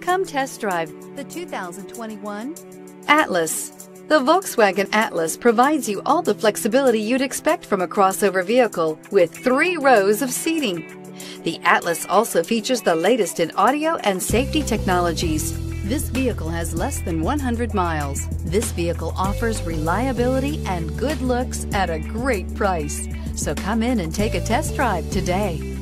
Come test drive the 2021 Atlas. The Volkswagen Atlas provides you all the flexibility you'd expect from a crossover vehicle with three rows of seating. The Atlas also features the latest in audio and safety technologies. This vehicle has less than 100 miles. This vehicle offers reliability and good looks at a great price. So come in and take a test drive today.